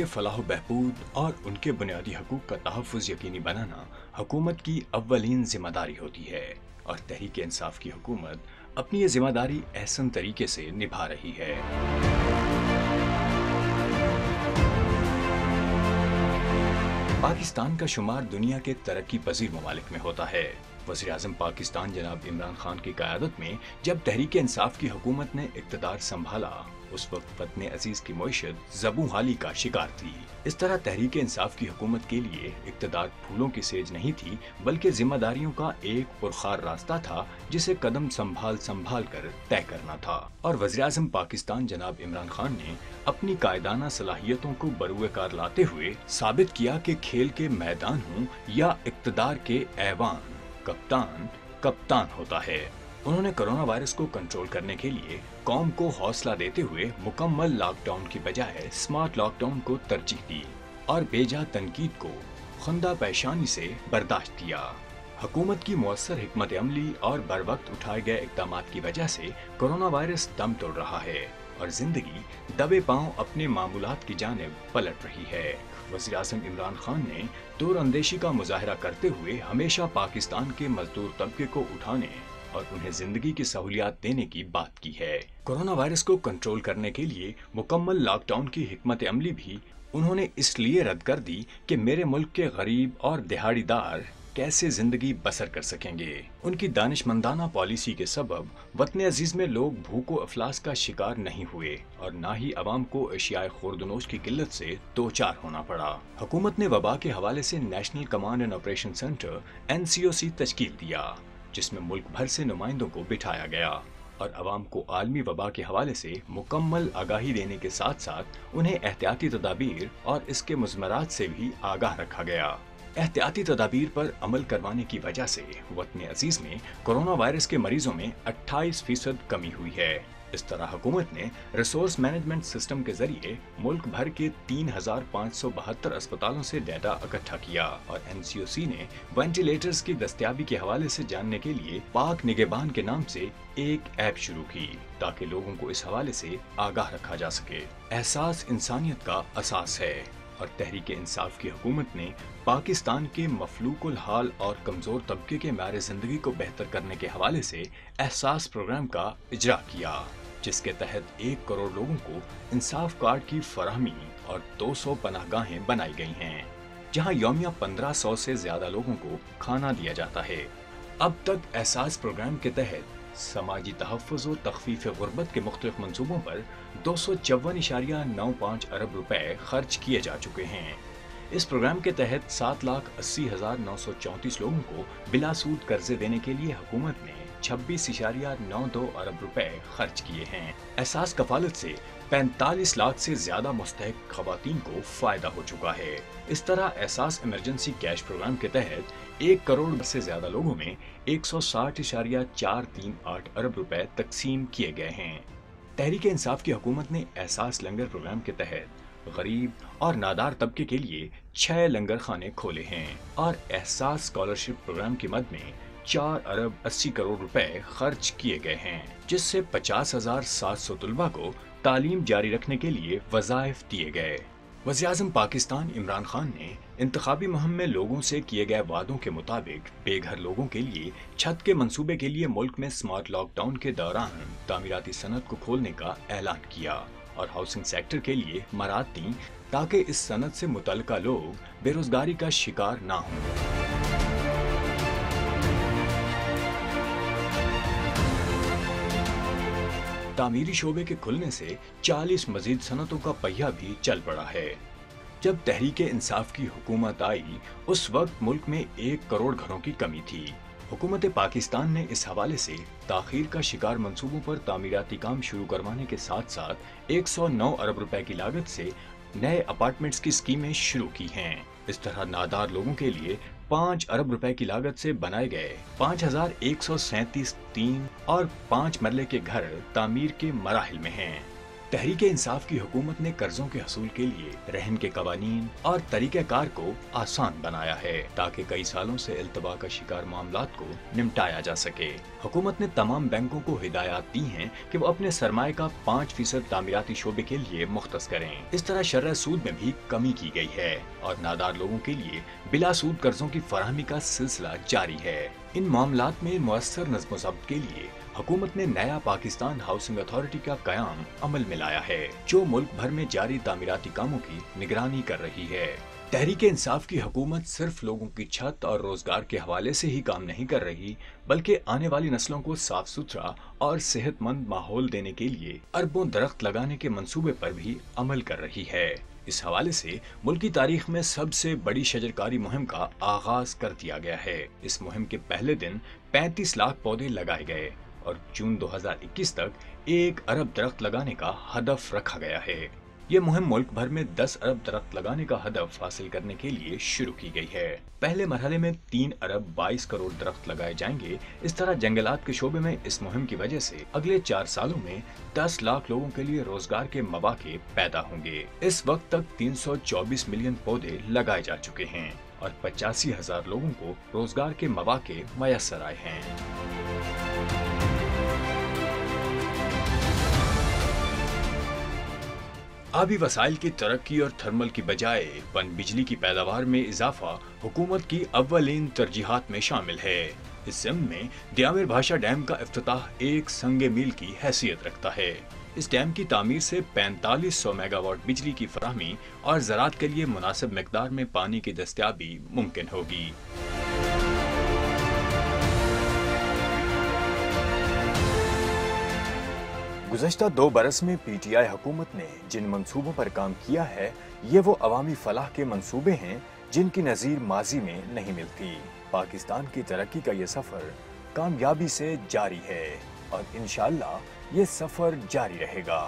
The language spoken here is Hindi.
के फलाह बहबूद और उनके बुनियादी हकूक का तहफ़ यकीनी बनाना हुकूमत की अव्वलीन ज़िम्मेदारी होती है और तहरीक इंसाफ की हुकूमत अपनी ये ज़िम्मेदारी एहसन तरीके से निभा रही है। पाकिस्तान का शुमार दुनिया के तरक्की पजीर ममालिक में होता है। वजी अजम पाकिस्तान जनाब इमरान खान की क्यादत में जब तहरीक इंसाफ की हुकूमत ने इकतदार संभाला उस वक्त वतन अज़ीज़ की मीशत जबू हाली का शिकार थी। इस तरह तहरीक इंसाफ की हुकूमत के लिए इकतदार फूलों की सेज नहीं थी, बल्कि जिम्मेदारियों का एक पुरखार रास्ता था, जिसे कदम संभाल संभाल कर तय करना था। और वजी अजम पाकिस्तान जनाब इमरान खान ने अपनी कायदाना सलाहियतों को बरुए कार लाते हुए साबित किया कि खेल के मैदान हूँ या इकतदार के ऐवान, कप्तान कप्तान होता है। उन्होंने कोरोना वायरस को कंट्रोल करने के लिए कौम को हौसला देते हुए मुकम्मल लॉकडाउन की बजाय स्मार्ट लॉकडाउन को तरजीह दी और बेजा तनकीद को खंदा पेशानी से बर्दाश्त किया। हुकूमत की मौसर हमत अमली और बर वक्त उठाए गए इकदाम की वजह से कोरोना वायरस दम तोड़ रहा है और ज़िंदगी दबे पाँव अपने मामूलात की जानब पलट रही है। वजी अजम इमरान खान ने दूर अंदेशी का मुजाहरा करते हुए हमेशा पाकिस्तान के मजदूर तबके को उठाने और उन्हें ज़िंदगी की सहूलियात देने की बात की है। कोरोना वायरस को कंट्रोल करने के लिए मुकम्मल लॉकडाउन की हिकमत अमली भी उन्होंने इसलिए रद्द कर दी कि मेरे मुल्क के गरीब और दिहाड़ीदार कैसे ज़िंदगी बसर कर सकेंगे। उनकी दानिशमंदाना पॉलिसी के सबब वतन अज़ीज़ में लोग भूखो अफलास का शिकार नहीं हुए और न ही आवाम को एशियाई खुर्दनोश की किल्लत से दो चार होना पड़ा। हुकूमत ने वबा के हवाले से National Command and Operation Centre N C O C तश्कील दिया। जिसमें मुल्क भर से नुमाइंदों को बिठाया गया और आवाम को आलमी वबा के हवाले से मुकम्मल आगाही देने के साथ साथ उन्हें एहतियाती तदाबीर और इसके मजमरात से भी आगाह रखा गया। एहतियाती तदाबीर पर अमल करवाने की वजह से वतन अज़ीज़ में कोरोना वायरस के मरीजों में 28 फ़ीसद कमी हुई है। इस तरह हुकूमत ने रिसोर्स मैनेजमेंट सिस्टम के ज़रिए मुल्क भर के तीन हज़ार पाँच सौ बहत्तर अस्पतालों से डाटा इकट्ठा किया और एनसीओसी ने वेंटिलेटर्स की दस्तियाबी के हवाले से जानने के लिए पाक निगेबान के नाम से एक ऐप शुरू की, ताकि लोगों को इस हवाले से आगाह रखा जा सके। एहसास इंसानियत का असास है और तहरीक इंसाफ की हुकूमत ने पाकिस्तान के मफलूकुल हाल और कमज़ोर तबके के मारे ज़िंदगी को बेहतर करने के हवाले से एहसास प्रोग्राम का इजरा किया। जिसके तहत एक करोड़ लोगों को इंसाफ कार्ड की फरहमी और 200 पनाहगाहें बनाई गई हैं, जहाँ योमिया 1500 से ज़्यादा लोगों को खाना दिया जाता है। अब तक एहसास प्रोग्राम के तहत समाजी तहफ़ और तखफीफ गुर्बत के मुख्तलिफ़ मनसूबों पर दो सौ चौवन इशारिया नौ पाँच अरब रुपए खर्च किए जा चुके हैं। इस प्रोग्राम के तहत सात लाख अस्सी हज़ार नौ सौ चौंतीस लोगों को बिलासूद कर्जे देने के लिए हुकूमत ने छब्बीस इशारिया नौ दो अरब रुपए खर्च किए हैं। एहसास कफालत से 45 लाख से ज़्यादा मुस्तक खातन को फ़ायदा हो चुका है। इस तरह एहसास इमरजेंसी कैश प्रोग्राम के तहत एक करोड़ से ज़्यादा लोगों में एक सौ साठ इशारिया चार तीन आठ अरब रुपए तकसीम किए गए हैं। तहरीक इंसाफ की हुकूमत ने एहसास लंगर प्रोग्राम के तहत गरीब और नादार तबके के लिए छह लंगर खाने खोले हैं और एहसास स्कॉलरशिप प्रोग्राम की मद में चार अरब अस्सी करोड़ रुपए खर्च किए गए हैं, जिससे पचास हज़ार सात सौ तलबा को तालीम जारी रखने के लिए वजायफ दिए गए। वजी अजम पाकिस्तान इमरान खान ने इंतबी मुहिम में लोगों से किए गए वादों के मुताबिक बेघर लोगों के लिए छत के मंसूबे के लिए मुल्क में स्मार्ट लॉकडाउन के दौरान तामीराती सनत को खोलने का ऐलान किया और हाउसिंग सेक्टर के लिए मराद दी ताकि इस सनत से मुतल लोग बेरोजगारी का शिकार न हों। तामीरी शोबे के खुलने से 40 मजीद सनतों का पहिया भी चल पड़ा है। जब तहरीक इंसाफ की हुकूमत आई, उस वक्त मुल्क में एक करोड़ घरों की कमी थी। हुकूमत पाकिस्तान ने इस हवाले से ताखीर का शिकार मंसूबों पर तामीराती काम शुरू करवाने के साथ साथ 109 अरब रुपए की लागत से नए अपार्टमेंट्स की स्कीमें शुरू की हैं। इस तरह नादार लोगों के लिए पाँच अरब रुपए की लागत से बनाए गए पाँच हज़ार एक सौ सैतीस तीन और पाँच मरले के घर तामीर के मराहल में हैं। तहरीक इंसाफ की हुकूमत ने कर्जों के हसूल के लिए रहन के कवानीन और तरीक़ेकार को आसान बनाया है, ताकि कई सालों से अल्तबा का शिकार मामला को निपटाया जा सके। हुकूमत ने तमाम बैंकों को हिदायत दी हैं कि वो अपने सरमाए का पाँच फ़ीसद तामीराती शोबे के लिए मुख्त करें। इस तरह शर्र सूद में भी कमी की गई है और नादार लोगों के लिए बिला सूद कर्जों की फरहमी का सिलसिला जारी है। इन मामला में मौसर नज्म जब्त के लिए हुकूमत ने नया पाकिस्तान हाउसिंग अथॉरिटी का कयाम अमल में लाया है, जो मुल्क भर में जारी तामीराती कामों की निगरानी कर रही है। तहरीक इंसाफ की हुकूमत सिर्फ़ लोगों की छत और रोज़गार के हवाले से ही काम नहीं कर रही, बल्कि आने वाली नस्लों को साफ़ सुथरा और सेहतमंद माहौल देने के लिए अरबों दरख्त लगाने के मंसूबे पर भी अमल कर रही है। इस हवाले से मुल्क की तारीख में सबसे बड़ी शजरकारी मुहिम का आगाज़ कर दिया गया है। इस मुहिम के पहले दिन 35 लाख पौधे लगाए गए। और जून 2021 तक एक अरब दरख्त लगाने का हदफ रखा गया है। ये मुहिम मुल्क भर में 10 अरब दरख्त लगाने का हदफ हासिल करने के लिए शुरू की गई है। पहले मरहले में तीन अरब 22 करोड़ दरख्त लगाए जाएँगे। इस तरह जंगलात के शोबे में इस मुहिम की वजह से अगले चार सालों में 10 लाख लोगों के लिए रोज़गार के मौाक़े पैदा होंगे। इस वक्त तक 324 मिलियन पौधे लगाए जा चुके हैं और पचासी हज़ार लोगों को रोज़गार के मौाक़े मैसर आए हैं। आबी वसाइल की तरक्की और थर्मल की बजाय पन बिजली की पैदावार में इजाफा हुकूमत की अव्वलीन तरजीहत में शामिल है। इस सिम में दियामिर भाषा डैम का अफ्ताह एक संग मील की हैसियत रखता है। इस डैम की तामीर से 4500 मेगावाट बिजली की फराहमी और ज़रात के लिए मुनासिब मकदार में पानी की दस्तियाबी मुमकिन होगी। गुजशत दो बरस में पी टी आई हुकूमत ने जिन मनसूबों पर काम किया है, ये वो अवामी फलाह के मनसूबे हैं, जिनकी नज़ीर माजी में नहीं मिलती। पाकिस्तान की तरक्की का ये सफ़र कामयाबी से जारी है और इनशाला ये सफ़र जारी रहेगा।